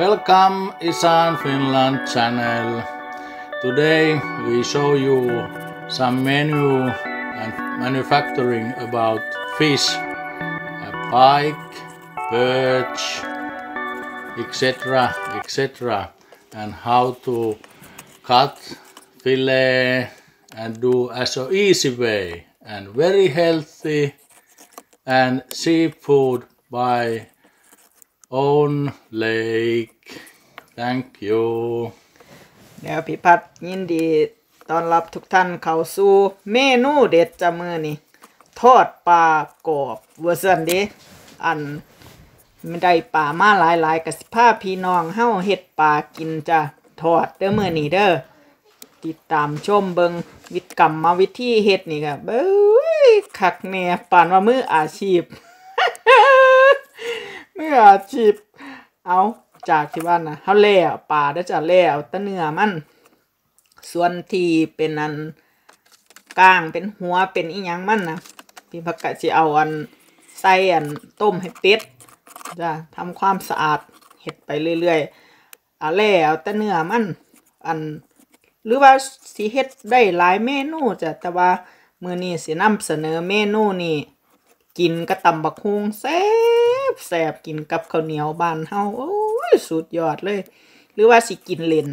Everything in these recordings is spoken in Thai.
Welcome Isan Finland channel. Today we show you some menu and manufacturing about fish, a pike, perch, etc. etc. and how to cut fillet and do as a easy way and very healthy and seafood by own lake. Thank you. เดี๋ยวพี่พัดยินดีต้อนรับทุกท่านเข้าสู่เมนูเด็ดจมือนี่ทอดปลากรอบเวอร์ซันเดิอันไม่ได้ปลามาหลายๆกับสิพาพี่น้องเฮาเฮ็ดปลากินจ้ะทอดเด้อมือนี้เด้อ ติดตามชมเบิงวิธีกรรมมาวิธีเฮ็ดนี่ก็เบ้ยคักแน่ปานว่ามืออาชีพมืออาชีพ เอาจากที่บ้านนะเฮาแล้วปลาได้จะแล้วแตะเนื้อมัน ส่วนที่เป็นอันก้างเป็นหัวเป็นอีหยังมันนะพี่พักกะสิเอาอันใส่อันต้มให้เป็ดจะทำความสะอาดเฮ็ดไปเรื่อยๆเอาแล้วแต่เนื้อมัน อัน หรือว่าสิเฮ็ดได้หลายเมนูจ้ะแต่ว่ามื้อนี้สินำเสนอเมนูนี้กินกระตำบักฮุงแซ่บแซ่บกินกับข้าวเหนียวบ้านเฮาโอ้ยสุดยอดเลย หรือว่าสิกินเล่น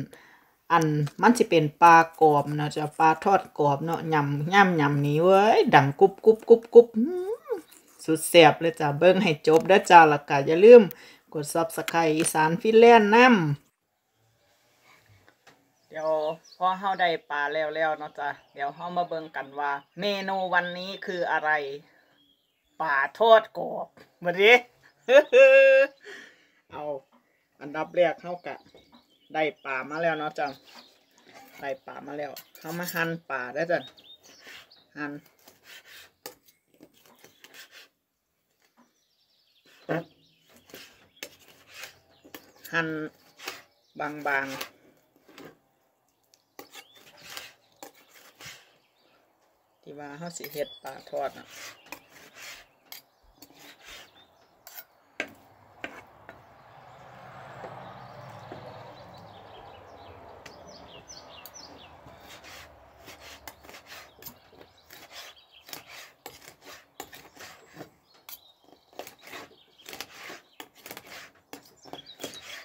อันมันสิเป็นปลากรอบเนาะจะปลาทอดกรอบเนาะยำย่ำยำนี้เว้ยดังกุบกุบกุบกุบสุดแซ่บเลยจ้ะเบิ่งให้จบเด้อจ้าแล้วก็อย่าลืมกด Subscribe อีสานฟินแลนด์นำ เดี๋ยวพอเฮาได้ปลาแล้วแล้วเนาะจ้ะเดี๋ยวเฮามาเบิ่งกันว่า เมนูวันนี้คืออะไรปลาทอดกรอบมาดิเอาอันดับแรกเฮากะได้ปลามาแล้วเนาะจ้ะได้ปลามาแล้วเฮามาหั่นปลาได้จ้ะหั่นหั่นบางๆ ว่าเฮาสิเฮ็ดปลาทอดนะ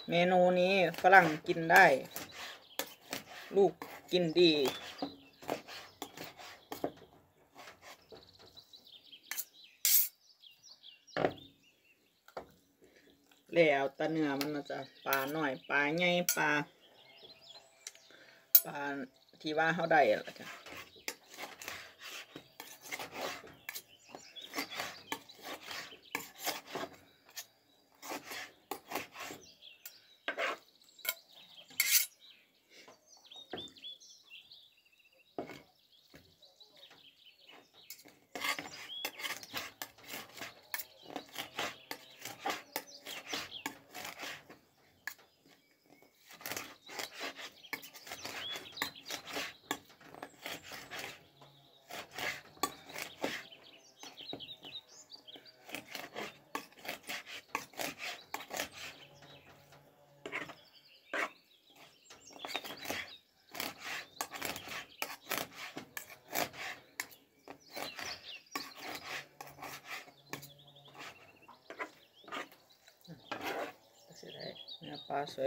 เมนูนี้ฝรั่งกินได้ ลูกกินดี แล้วตะเนื้อมันจะปลาหน่อยปลาใหญ่ปลาปลาที่ว่าเขาได้ละจ้ะก็สิได้ เนื้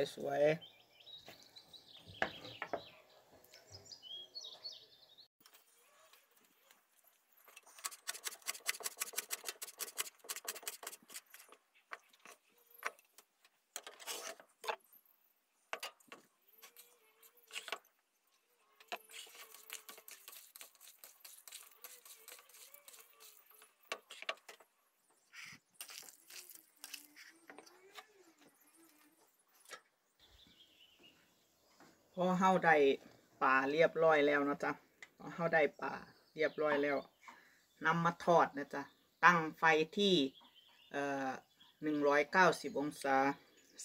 พอเฮาได้ปลาเรียบร้อยแล้วนะจ๊ะพอเฮาได้ปลาเรียบร้อยแล้วนำมาทอดนะจ๊ะตั้งไฟที่เอ่อหนึ่งร้อยเก้าสิบองศา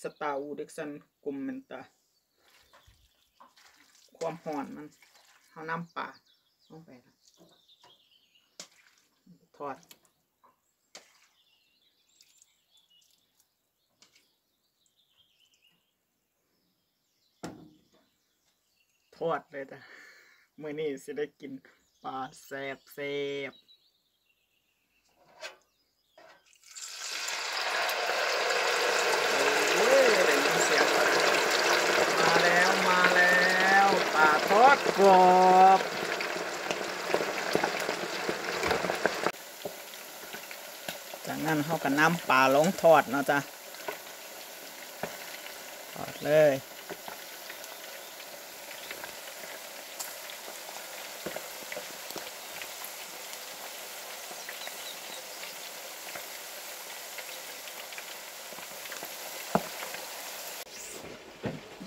สตาร์วูด็กซันกุมเมนตาความห่อนมันเฮานำปลาลงไปทอด ทอดเลยจ้ะมื้อนี้สิได้กินปลาแซบแซบมาแล้วมาแล้วปลาทอดกรอบจากนั้นเขาก็นำปลาลงทอดเนาะจ้ะทอดเลย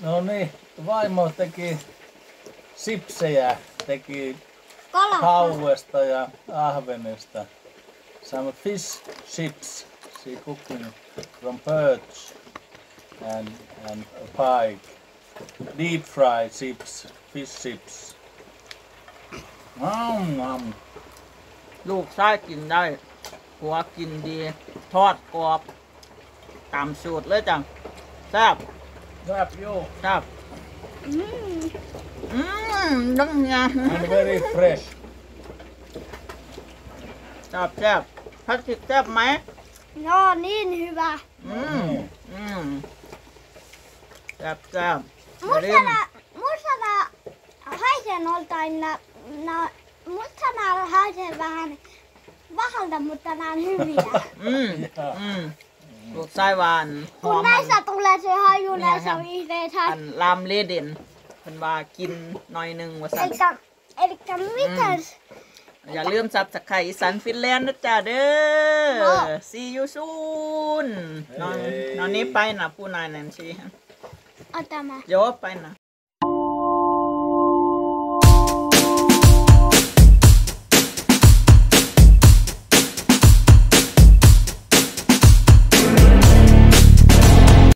No niin, vaimo teki sipsejä, teki Kala. hauesta ja ahvenesta. Some fish chips she cooking from perch and and a pike. Deep fried chips, fish chips. Nom nom. ลูกชายกินได้หัวกินดี ทอดกรอบ ตามสูตรเลยจังแซ่บ Grab you แซ่บ Mm. อืมดังไง and very fresh. แซ่บแซ่บพัดติดแซ่บไหม No niin hyvä. อืมอืมแซ่บแซ่บอย่า ลืม Musta nää, musta nää haisee noltain, nää, nää, musta nää haisee vähän pahalta, mutta nää on hyviä. อืมอืมลูกชายหวานหอ Kun มมัน näissä tulee se haju, Niin, näissä ja- on vihreät อัน haju. ลามเลเด่นเพิ่นว่ากินหน่อยหนึงว่าซั่น Elikkä, elikkä miten? อย่าลืมซับสไครต์อีสันฟินแลนด์นะจ๊ะเด้อ see you soon นอนนอนนี้ไปนะผู้นายแนนซี่ Ota mä. โยไปนะ